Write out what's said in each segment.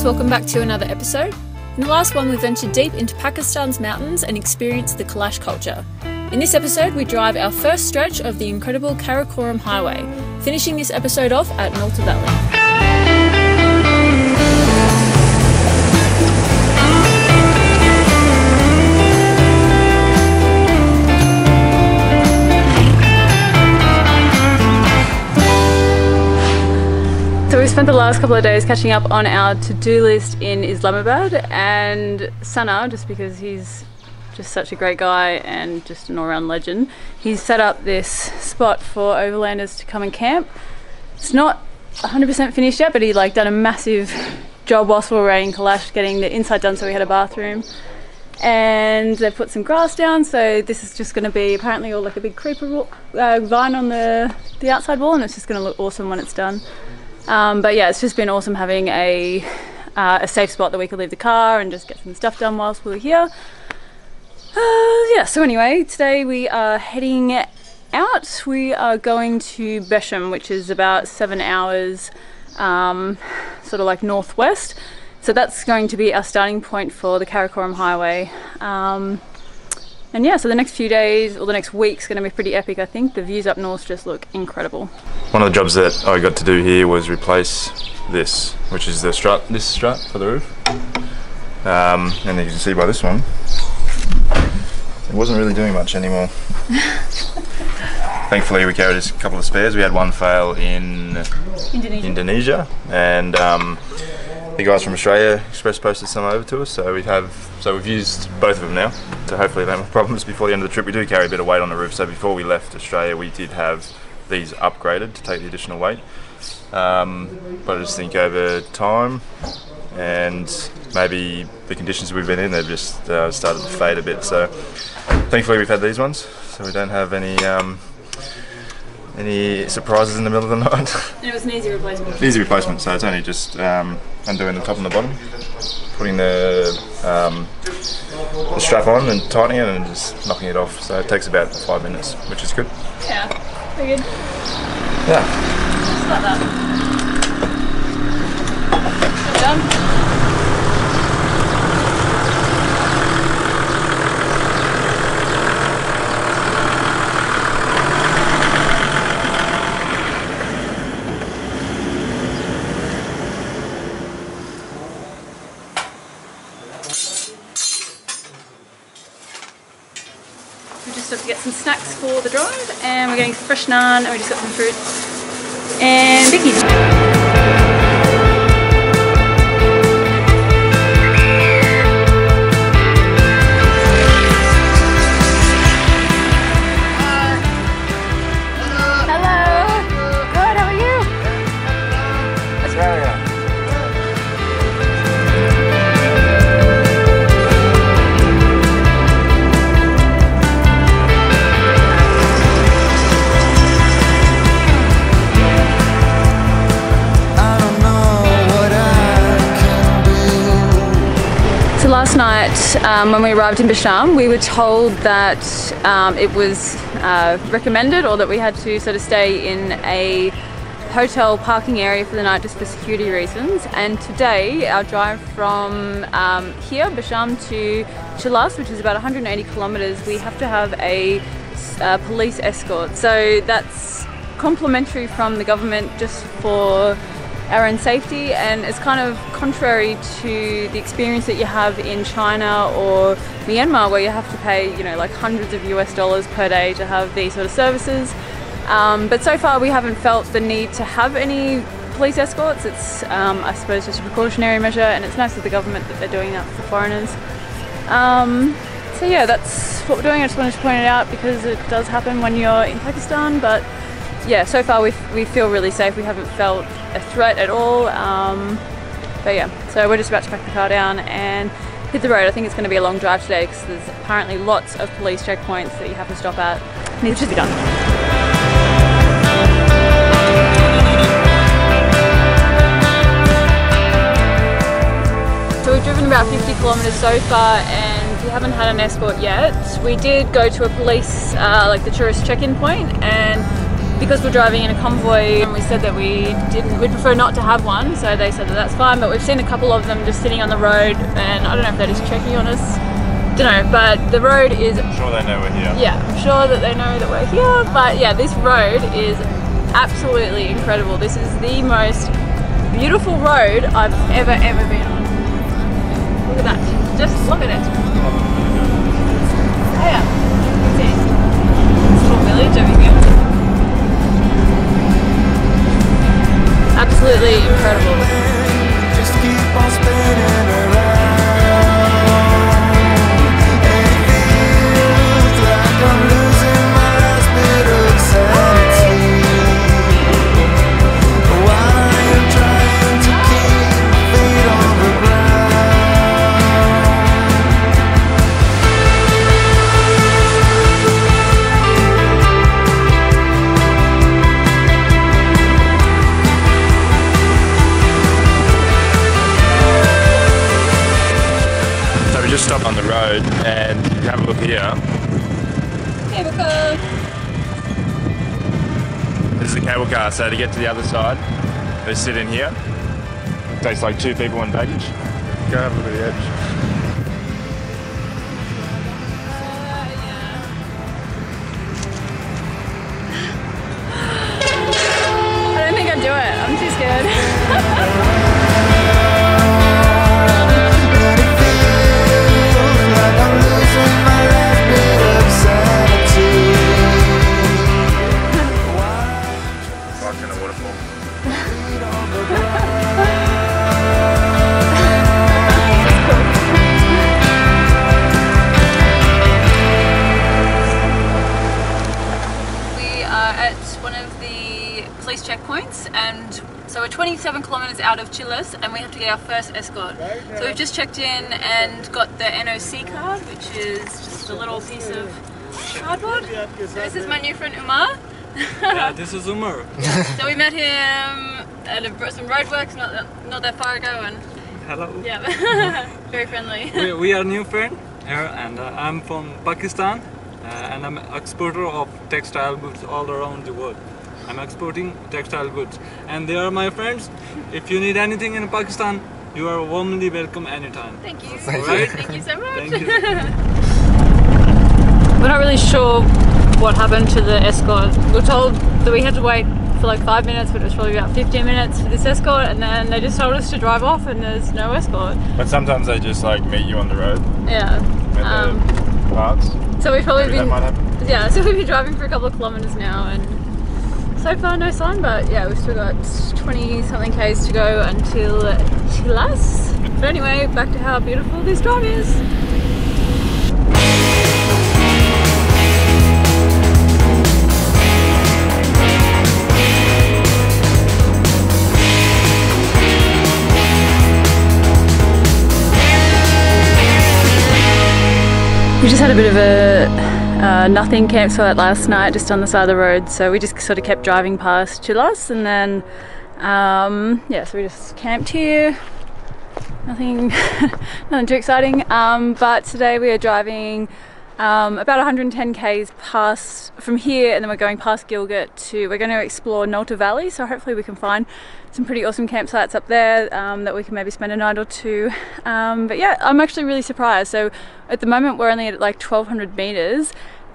guys, welcome back to another episode. In the last one, we ventured deep into Pakistan's mountains and experienced the Kalash culture. In this episode, we drive our first stretch of the incredible Karakoram Highway, finishing this episode off at Naltar Valley. Spent the last couple of days catching up on our to-do list in Islamabad and Sana, just because he's just such a great guy and just an all-round legend, he's set up this spot for overlanders to come and camp. It's not 100% finished yet, but he like done a massive job whilst we were in Kalash getting the inside done so we had a bathroom. And they've put some grass down, so this is just going to be apparently all like a big creeper uh, vine on the, the outside wall, and it's just going to look awesome when it's done. Um, but yeah, it's just been awesome having a uh, a safe spot that we could leave the car and just get some stuff done whilst we were here. Uh, yeah. So anyway, today we are heading out. We are going to Besham, which is about seven hours, um, sort of like northwest. So that's going to be our starting point for the Karakoram Highway. Um, and yeah, so the next few days or the next week's going to be pretty epic. I think the views up north just look incredible. One of the jobs that I got to do here was replace this, which is the strut, this strut for the roof. Um, and you can see by this one, it wasn't really doing much anymore. Thankfully, we carried a couple of spares. We had one fail in Indonesia. Indonesia, and um, the guys from Australia express posted some over to us. So we have, so we've used both of them now. So hopefully, they have problems before the end of the trip. We do carry a bit of weight on the roof. So before we left Australia, we did have these upgraded to take the additional weight. Um, but I just think over time and maybe the conditions we've been in, they've just uh, started to fade a bit. So thankfully, we've had these ones, so we don't have any. Um, any surprises in the middle of the night? And it was an easy replacement. Easy replacement, so it's only just um, undoing the top and the bottom, putting the, um, the strap on and tightening it and just knocking it off. So it takes about five minutes, which is good. Yeah, very good. Yeah. Just like that. Done. We just have to get some snacks for the drive, and we're getting some fresh naan, and we just got some fruit and bickies. Night, um, when we arrived in Besham, we were told that um, it was uh, recommended or that we had to sort of stay in a hotel parking area for the night just for security reasons. And today, our drive from um, here, Besham, to Chilas, which is about 180 kilometers, we have to have a uh, police escort. So that's complimentary from the government just for our own safety and it's kind of contrary to the experience that you have in China or Myanmar where you have to pay you know like hundreds of US dollars per day to have these sort of services. Um, but so far we haven't felt the need to have any police escorts. It's um, I suppose just a precautionary measure and it's nice of the government that they're doing that for foreigners. Um, so yeah that's what we're doing. I just wanted to point it out because it does happen when you're in Pakistan but yeah, so far we, we feel really safe. We haven't felt a threat at all. Um, but yeah, so we're just about to pack the car down and hit the road. I think it's going to be a long drive today because there's apparently lots of police checkpoints that you have to stop at. Needs to be done. So we've driven about 50 kilometres so far and we haven't had an escort yet. We did go to a police, uh, like the tourist check-in point and because we're driving in a convoy and we said that we didn't, we'd prefer not to have one, so they said that that's fine, but we've seen a couple of them just sitting on the road and I don't know if they're just checking on us, don't know, but the road is, I'm sure they know we're here. yeah, I'm sure that they know that we're here, but yeah, this road is absolutely incredible. This is the most beautiful road I've ever, ever been on. Look at that, just look at it. Oh yeah, see, this little village over Absolutely incredible. So we just stopped on the road and you have a look here. Cable car. This is a cable car, so to get to the other side, they sit in here. takes like two people and baggage. Go have a look at the edge. Escort. So we've just checked in and got the NOC card which is just a little piece of cardboard. So this is my new friend Umar. Yeah, this is Umar. So we met him at a, some roadworks not that, not that far ago and Hello. yeah, very friendly. We, we are new friend here, and uh, I'm from Pakistan, uh, and I'm an exporter of textile goods all around the world. I'm exporting textile goods, and they are my friends. If you need anything in Pakistan, you are warmly welcome anytime. Thank you. Alright? Thank you so much. Thank you. We're not really sure what happened to the escort. We were told that we had to wait for like five minutes, but it was probably about 15 minutes for this escort, and then they just told us to drive off, and there's no escort. But sometimes they just like meet you on the road Yeah. at Um, the parks. so we've probably Maybe that been might happen. yeah. So we've been driving for a couple of kilometers now, and so far no sign. But yeah, we've still got 20 something k's to go until Chilas. But anyway, back to how beautiful this drive is. We just had a bit of a uh, nothing campsite last night, just on the side of the road. So we just sort of kept driving past Chilas, and then um, yeah, so we just camped here. Nothing, nothing too exciting. Um, but today we are driving um, about 110 k's past from here, and then we're going past Gilgit to. We're going to explore Naltar Valley. So hopefully we can find some pretty awesome campsites up there um, that we can maybe spend a night or two. Um, but yeah, I'm actually really surprised. So at the moment we're only at like 1200 meters,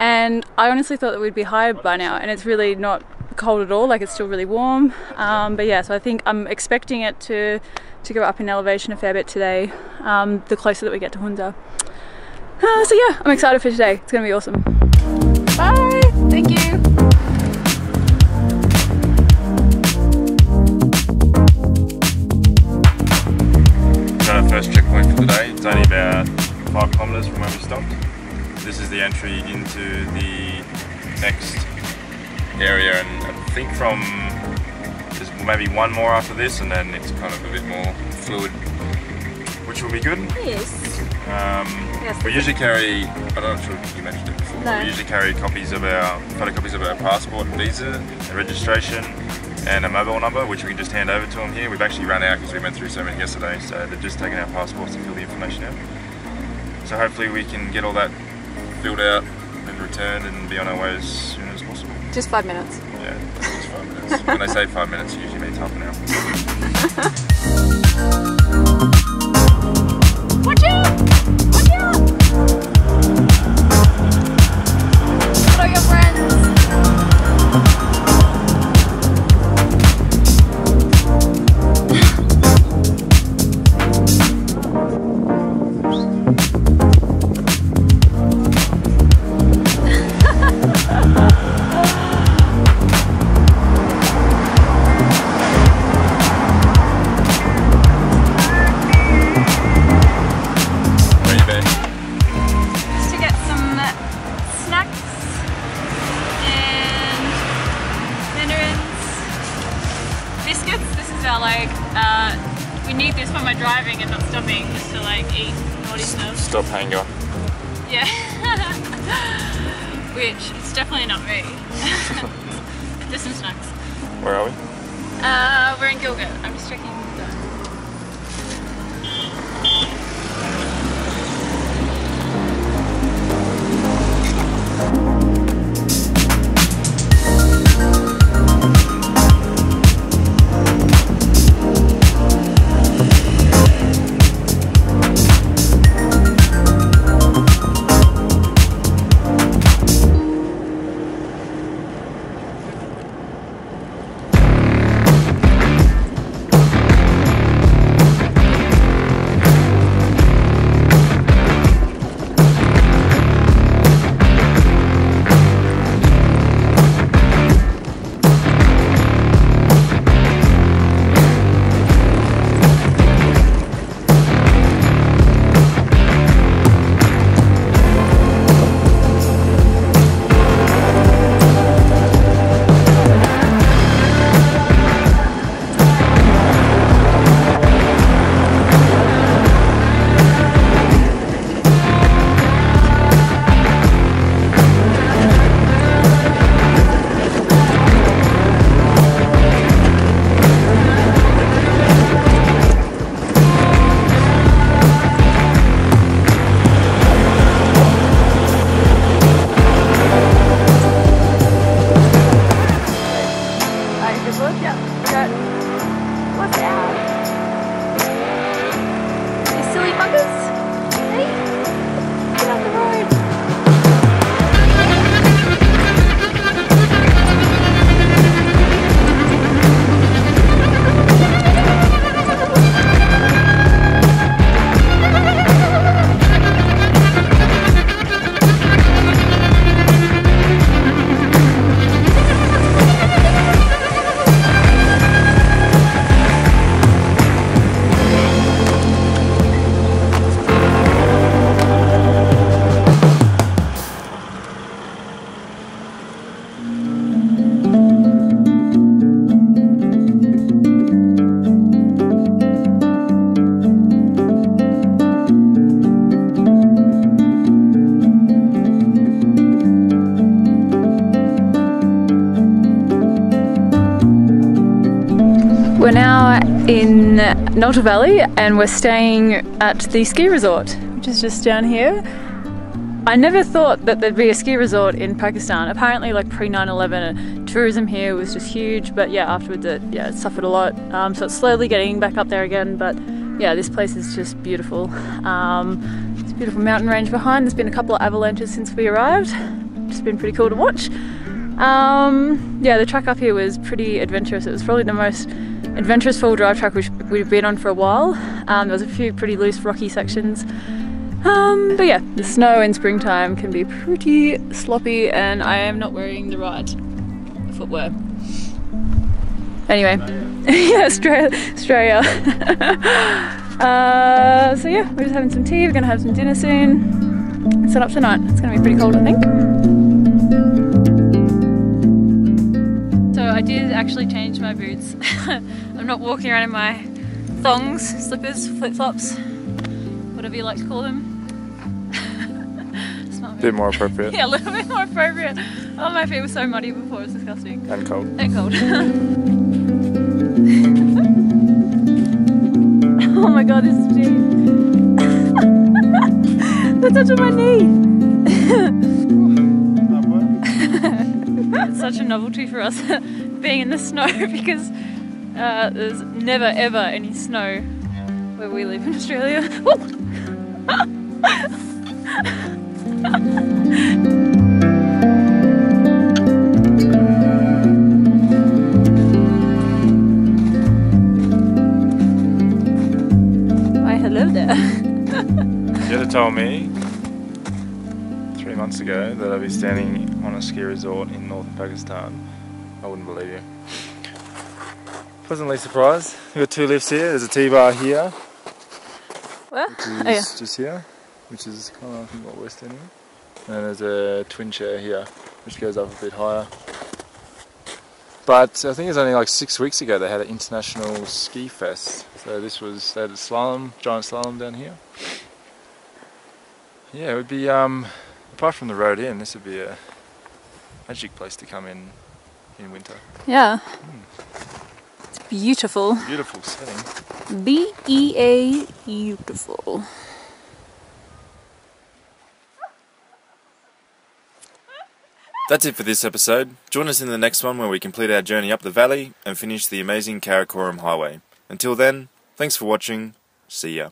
and I honestly thought that we'd be higher by now, and it's really not cold at all. Like it's still really warm. Um, but yeah, so I think I'm expecting it to to go up in elevation a fair bit today. Um, the closer that we get to Hunza. Uh, so yeah, I'm excited for today. It's gonna be awesome. Bye. Thank you. So our first checkpoint for the day. It's only about five kilometres from where we stopped. This is the entry into the next area, and I think from there's maybe one more after this, and then it's kind of a bit more fluid, which will be good. Yes. Um, Yes. We usually carry, I'm not sure if you mentioned it before, No. we usually carry copies of our, photocopies of our passport and visa, and registration, and a mobile number, which we can just hand over to them here. We've actually run out because we went through so many yesterday, so they've just taken our passports to fill the information out. So hopefully we can get all that filled out and returned and be on our way as soon as possible. Just five minutes. Yeah, just five minutes. when they say five minutes, it usually means half an hour. Watch out! Our like, uh, we need this for my driving and not stopping just to like eat naughty stuff. Stop hanger. Yeah. Which it's definitely not me. just some snacks. Where are we? Uh, we're in Gilgit. I'm just checking. the- Naltar Valley and we're staying at the ski resort, which is just down here. I never thought that there'd be a ski resort in Pakistan. Apparently, like pre 9 11, tourism here was just huge, but yeah, afterwards it, yeah, it suffered a lot. Um, so it's slowly getting back up there again, but yeah, this place is just beautiful. Um, it's a beautiful mountain range behind. There's been a couple of avalanches since we arrived, has been pretty cool to watch. Um, yeah, the track up here was pretty adventurous. It was probably the most adventurous four-wheel drive track which we've been on for a while. Um, there was a few pretty loose rocky sections. Um, but yeah, the snow in springtime can be pretty sloppy and I am not wearing the right footwear. Anyway, yeah, Australia. Australia. uh, so yeah, we're just having some tea. We're gonna have some dinner soon. Set up tonight. It's gonna be pretty cold, I think. So I did actually change my boots. I'm not walking around in my thongs, slippers, flip flops, whatever you like to call them. a bit more appropriate Yeah, a little bit more appropriate. Oh, my feet were so muddy before, it's disgusting. and cold. And cold. oh my god, this is cheap. They're touching my knee. It's such a novelty for us being in the snow because uh, there's never ever any snow where we live in Australia. Why, hello there. Have told me three months ago that I'd be standing on a ski resort in northern Pakistan, I wouldn't believe you. Pleasantly surprised. We've got two lifts here. There's a T-bar here, which is Oh, yeah. just here, which is kind of I think what we're standing in. And there's a twin chair here, which goes up a bit higher. But I think it was only like six weeks ago they had an international ski fest. So this was they had a slalom, giant slalom down here. Yeah, it would be um, apart from the road in, this would be a magic place to come in in winter. Yeah. It's beautiful. Beautiful setting. B E A beautiful. That's it for this episode. Join us in the next one where we complete our journey up the valley and finish the amazing Karakoram Highway. Until then, thanks for watching. See ya.